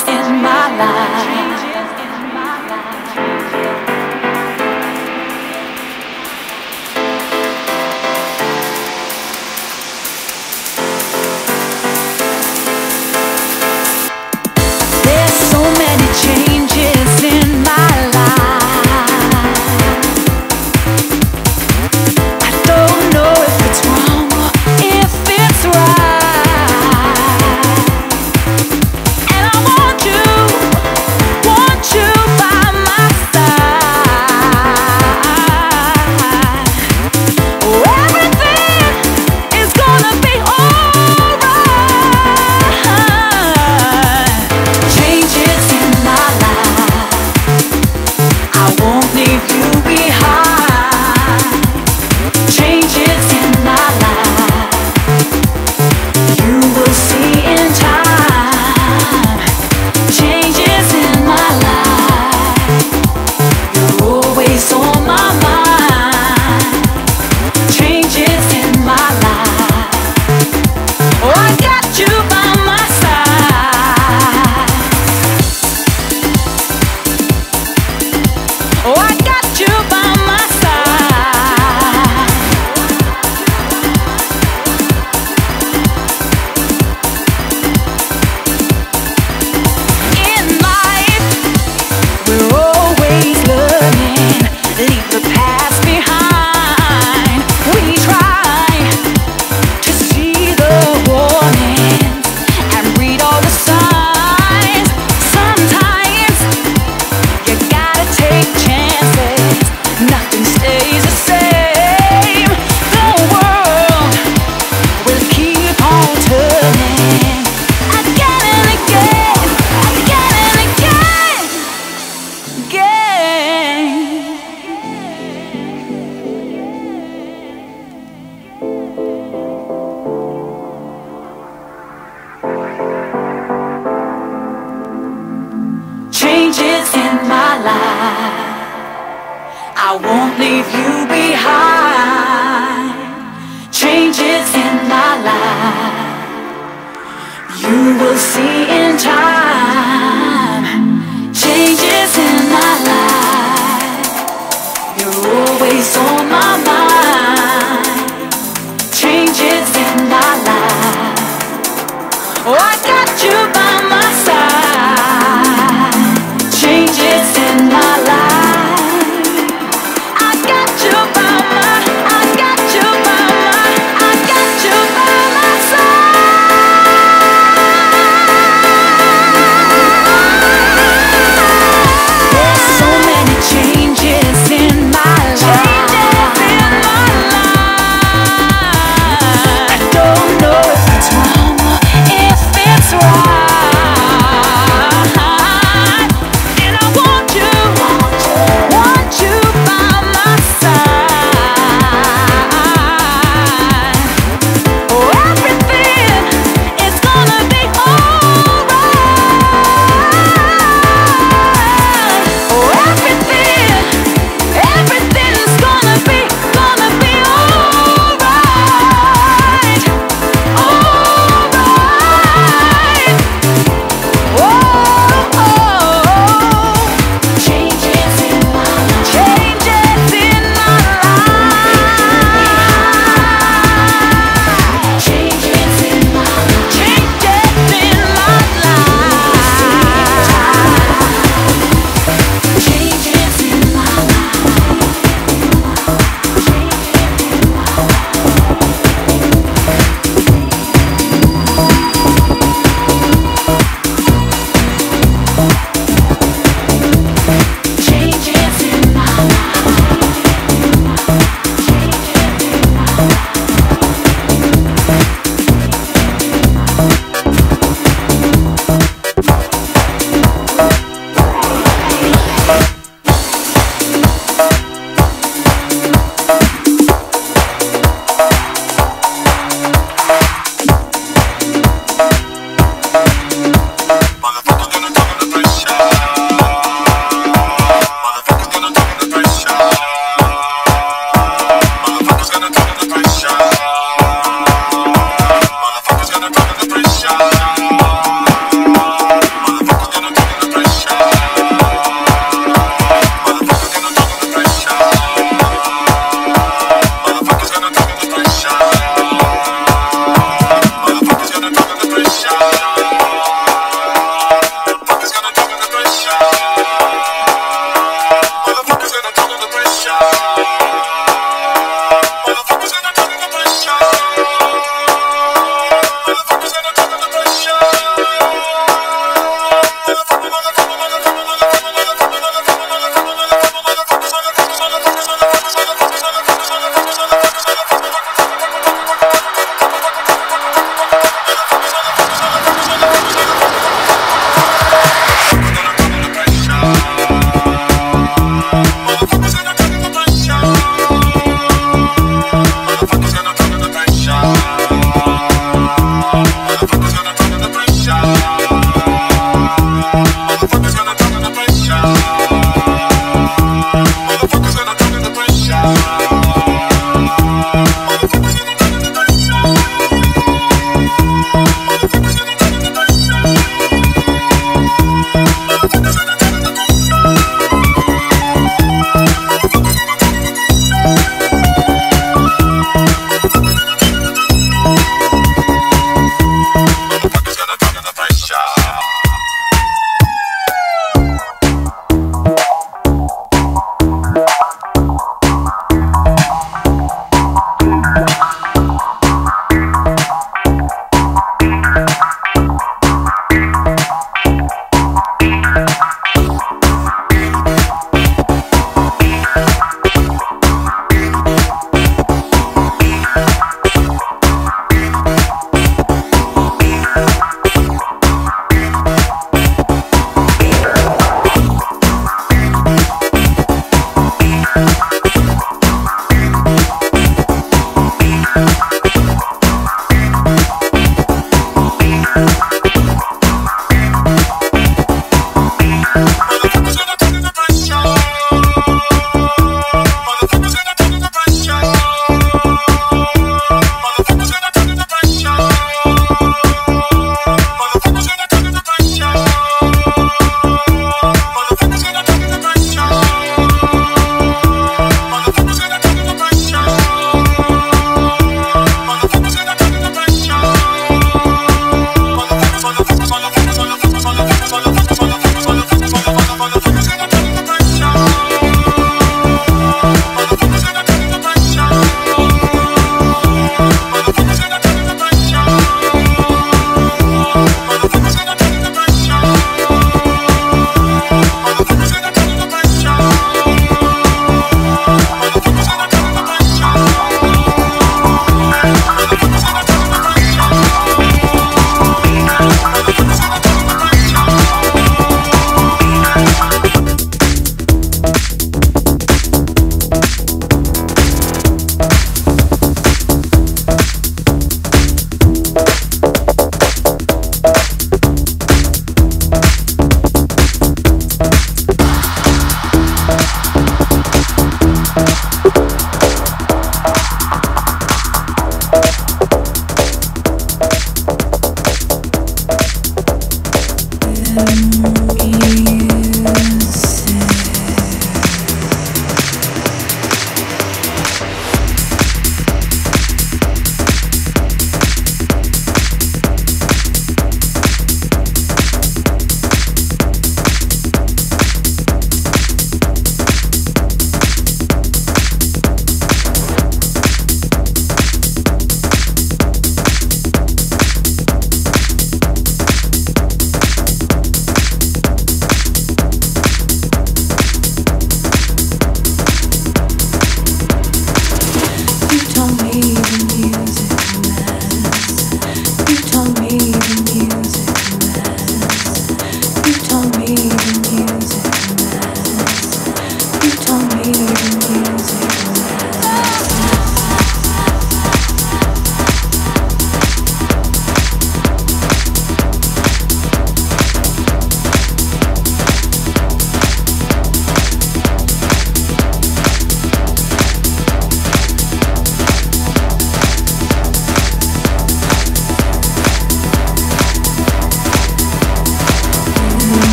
Motherfuckers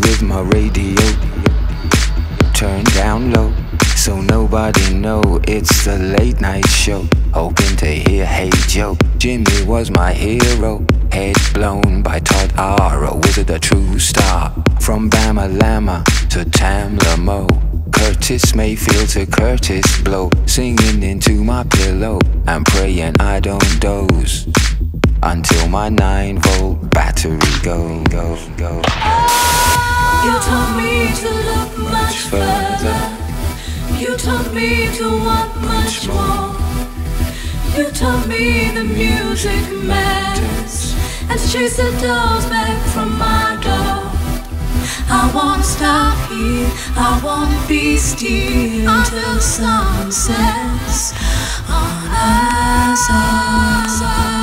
with my radio. Turned down low so nobody know it's the late night show. Hoping to hear hey joe. Jimi was my hero. Head blown by todd r a wizard a true star? From bama lama to tam tamla curtis mayfield to Kurtis Blow. Singing into my pillow i'm praying i don't doze until my 9 volt battery go go go you told me to look much further. you told me to want much more. you told me the music matters and to chase the doors back from my door. I won't stop here. I won't be still until sun sets on us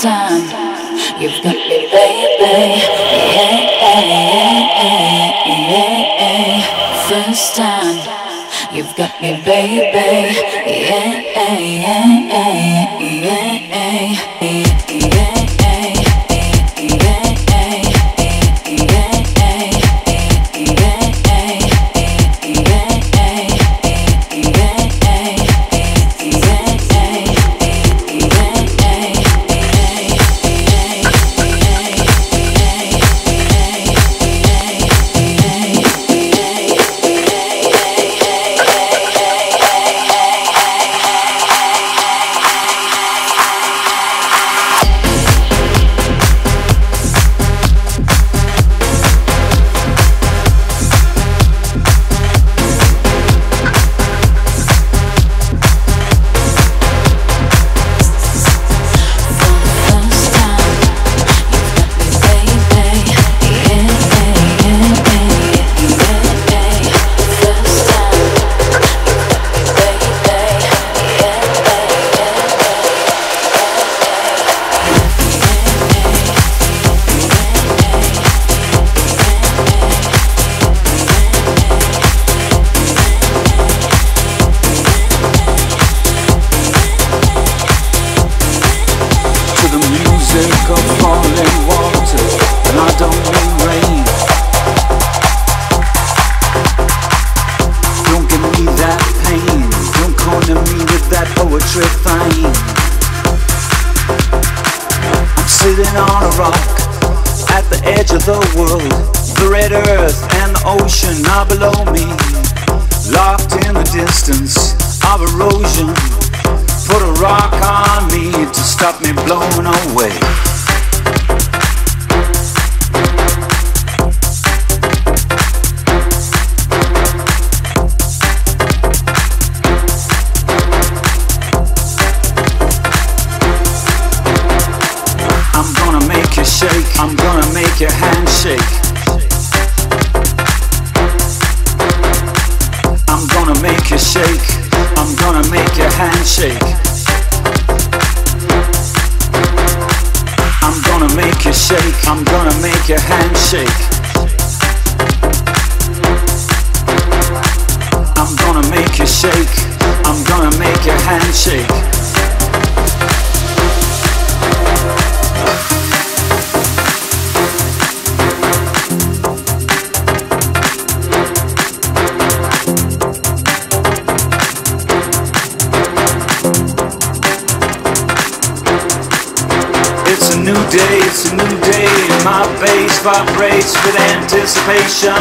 time. You've got gonna make your hands shake. I'm gonna make you shake. I'm gonna make your hands shake. Vibrates with anticipation.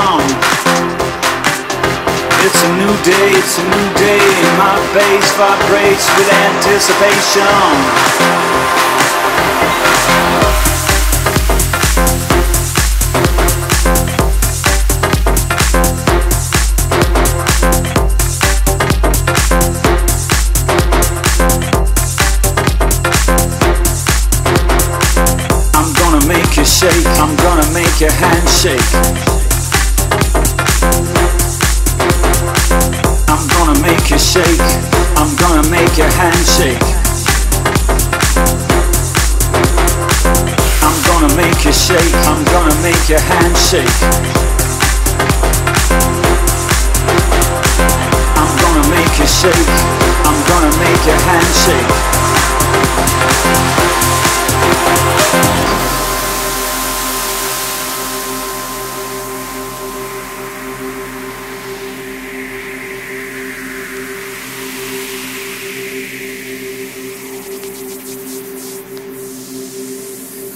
It's a new day, it's a new day, my bass vibrates with anticipation. Shake, I'm gonna make your hand shake. I'm gonna make you shake, I'm gonna make your hand shake. I'm gonna make you shake, I'm gonna make your hand shake. I'm gonna make you shake, I'm gonna make your hand shake.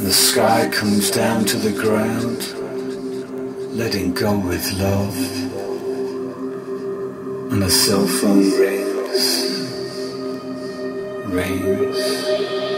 The sky comes down to the ground, letting go with love. And a cell phone rings, rings.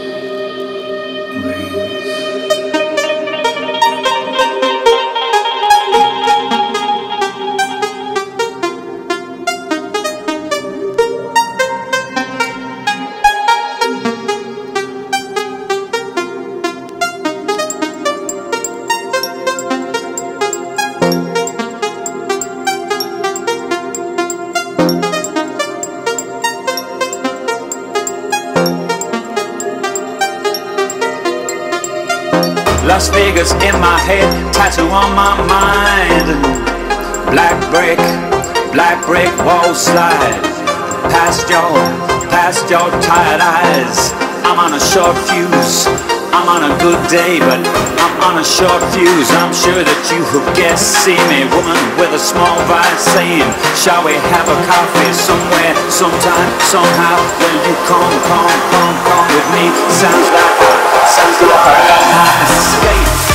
Your tired eyes. I'm on a short fuse. I'm on a good day, but I'm on a short fuse. I'm sure that you have guessed. See me, woman with a small vice, saying, Shall we have a coffee somewhere, sometime, somehow? Will you come, come, come, come with me? Sounds like, sounds like a escape.